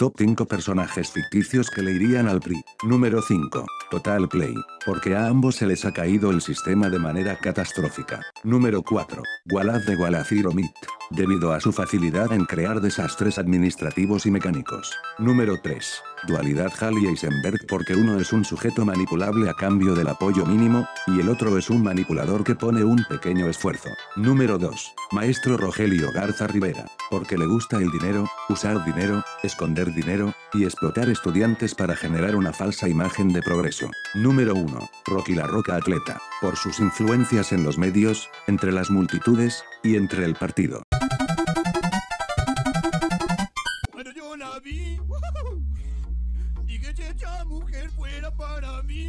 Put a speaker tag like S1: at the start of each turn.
S1: Top 5 personajes ficticios que le irían al PRI. Número 5. Total Play. Porque a ambos se les ha caído el sistema de manera catastrófica. Número 4. Walad de Walazir Mit. Debido a su facilidad en crear desastres administrativos y mecánicos. Número 3. Dualidad Hall y Eisenberg porque uno es un sujeto manipulable a cambio del apoyo mínimo, y el otro es un manipulador que pone un pequeño esfuerzo. Número 2. Maestro Rogelio Garza Rivera, porque le gusta el dinero, usar dinero, esconder dinero, y explotar estudiantes para generar una falsa imagen de progreso. Número 1. Rocky la Roca Atleta, por sus influencias en los medios, entre las multitudes, y entre el partido.
S2: Dije que esa mujer fuera para mí.